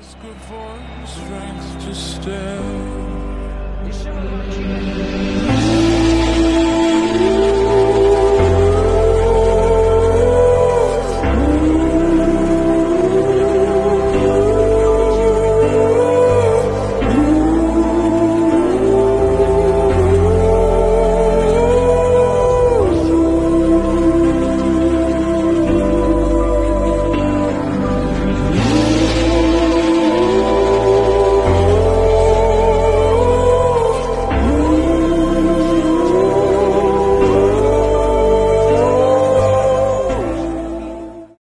Ask for strength to stay.